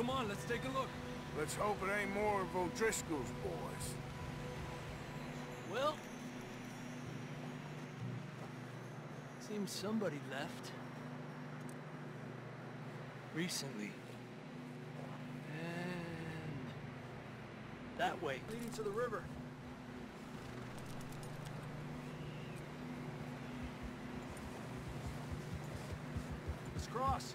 Come on, let's take a look. Let's hope it ain't more of O'Driscoll's boys. Well... Seems somebody left. Recently. And... That way. Leading to the river. Let's cross.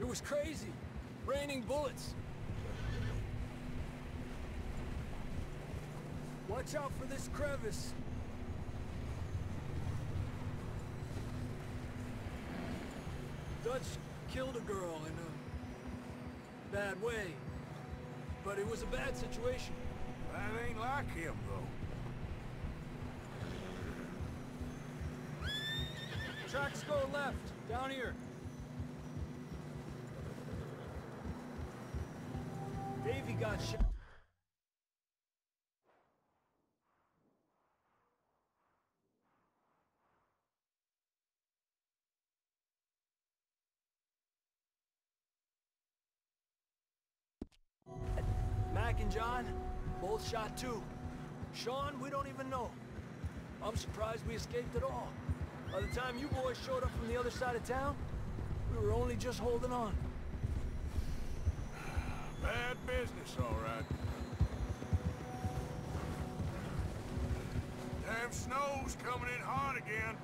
It was crazy. Raining bullets. Watch out for this crevice. Dutch killed a girl in a bad way. But it was a bad situation. That ain't like him, though. Tracks go left, down here. Got shot. Mac and John, both shot too. Sean, we don't even know. I'm surprised we escaped at all. By the time you boys showed up from the other side of town, we were only just holding on. Bad business, all right. Damn snow's coming in hard again.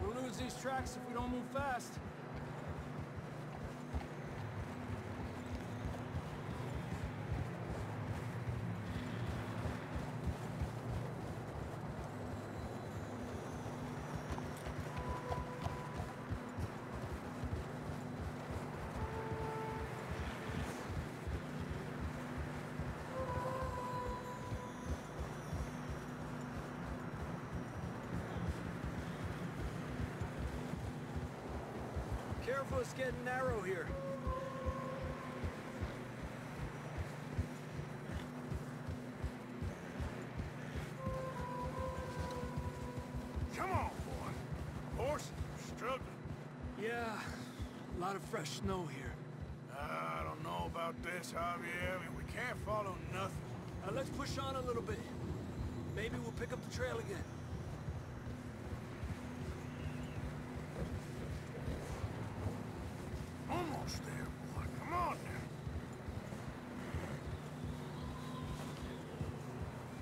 We'll lose these tracks if we don't move fast. Careful, it's getting narrow here. Come on, boy. Horses are struggling. Yeah, a lot of fresh snow here. I don't know about this, Javier. I mean, we can't follow nothing. Now let's push on a little bit. Maybe we'll pick up the trail again.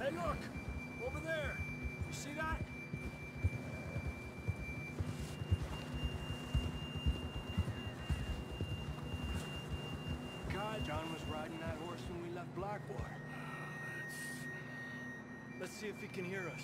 Hey, look! Over there! You see that? God, John was riding that horse when we left Blackwater. Let's see if he can hear us.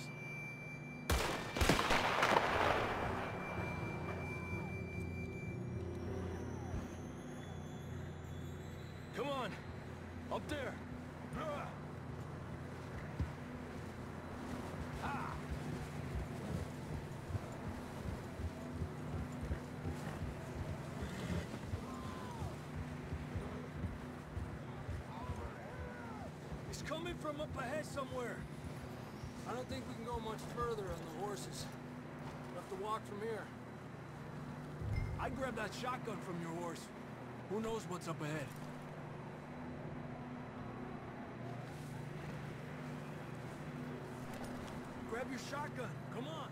He's coming from up ahead somewhere. I don't think we can go much further on the horses. We'll have to walk from here. I'd grab that shotgun from your horse. Who knows what's up ahead? Grab your shotgun. Come on.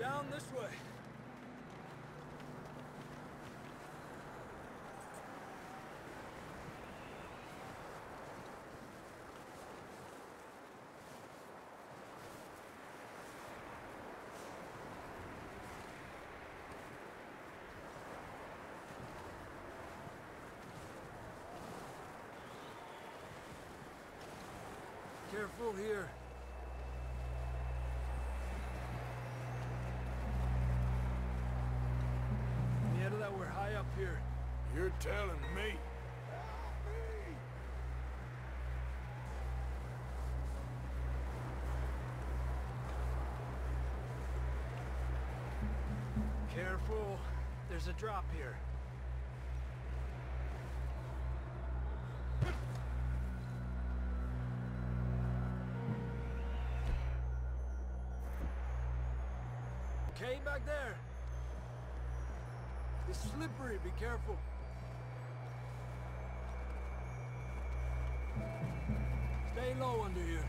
Down this way. Careful here. That we're high up here. You're telling me. Careful. There's a drop here. Back there. It's slippery, be careful. Stay low under here.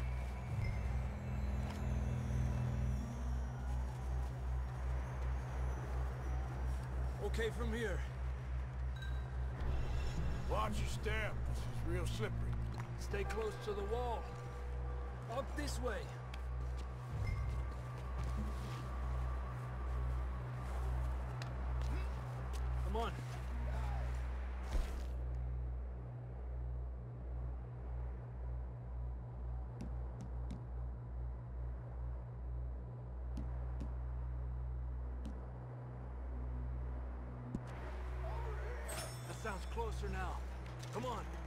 Okay from here. Watch your step. This is real slippery. Stay close to the wall. Up this way. Come on. Sounds closer now. Come on.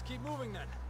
Let's keep moving then.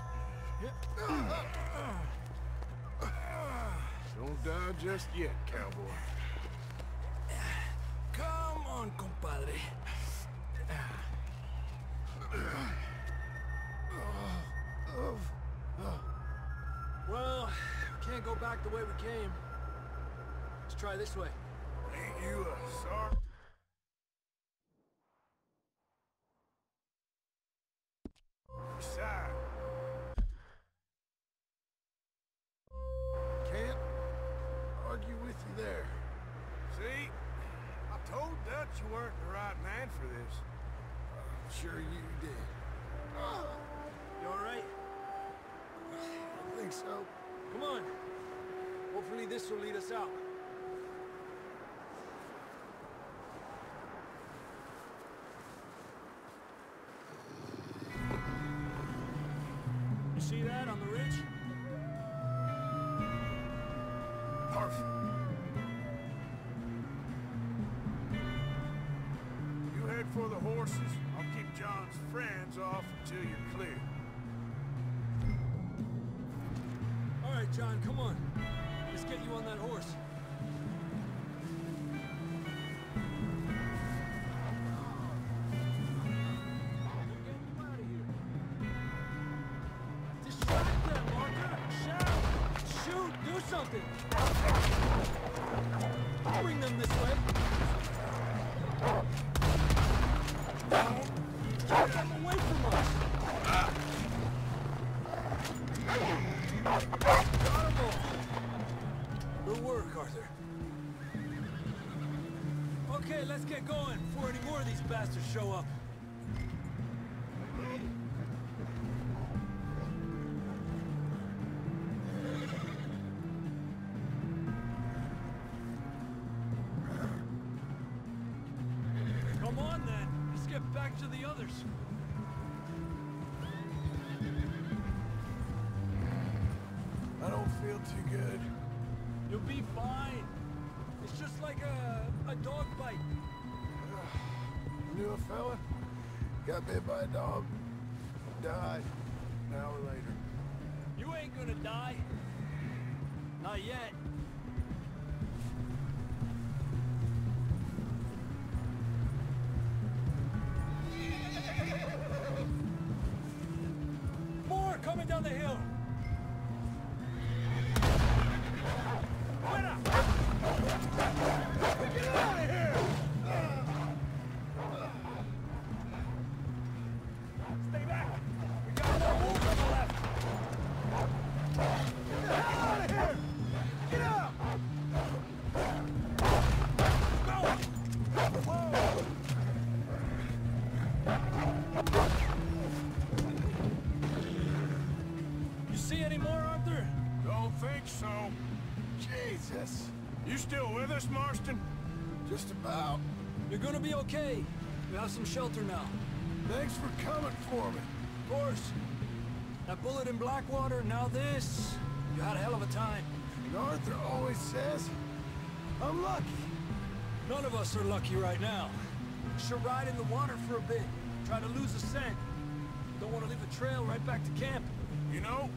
Don't die just yet, cowboy. Come on, compadre. Well, we can't go back the way we came. Let's try this way. Ain't you a sorry? There. See? I told Dutch you weren't the right man for this. I'm sure you did. You alright? I don't think so. Come on. Hopefully this will lead us out. For horses. I'll keep John's friends off until you're clear. All right, John, come on. Let's get you on that horse. We'll get you out of here. Distract them, Arthur! Shout! Shoot! Do something! Bring them this way! Show up. Come on, then. Let's get back to the others. I don't feel too good. You'll be fine. It's just like a, a dog bite. Knew a fella? Got bit by a dog. Died. An hour later. You ain't gonna die. Marston? Just about. You're gonna be okay. We have some shelter now. Thanks for coming for me. Of course. That bullet in Blackwater, now this. You had a hell of a time. And Arthur always says, I'm lucky. None of us are lucky right now. Should ride in the water for a bit. Try to lose the scent. Don't want to leave a trail right back to camp. You know,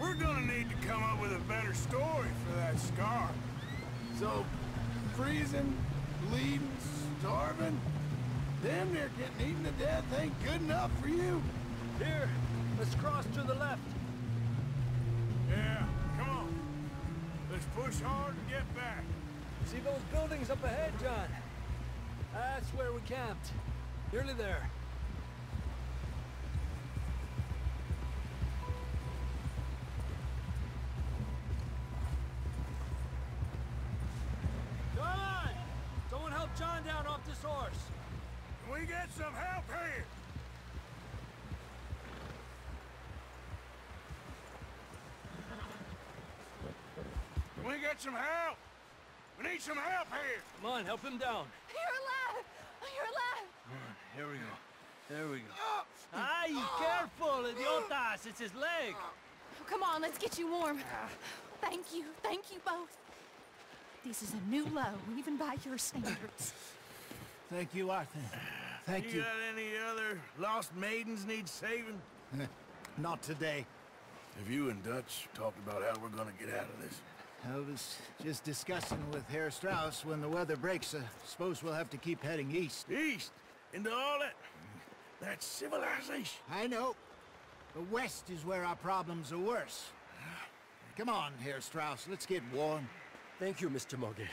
we're gonna need to come up with a better story for that scar. So, freezing, bleeding, starving, damn near getting eaten to death ain't good enough for you. Here, let's cross to the left. Yeah, come on. Let's push hard and get back. See those buildings up ahead, John? That's where we camped. Nearly there. We get some help here? Can we get some help? We need some help here. Come on, help him down. You're alive! You're alive! Here we go. There we go. Ay, careful, idiotas! It's his leg. Oh, come on, let's get you warm. Thank you. Thank you both. This is a new low, even by your standards. Thank you, Arthur. Thank You you. got any other lost maidens need saving? Not today. Have you and Dutch talked about how we're gonna get out of this? I was just discussing with Herr Strauss when the weather breaks. I suppose we'll have to keep heading east. East? Into all that... that civilization? I know. The west is where our problems are worse. Come on, Herr Strauss. Let's get warm. Thank you, Mr. Morgan.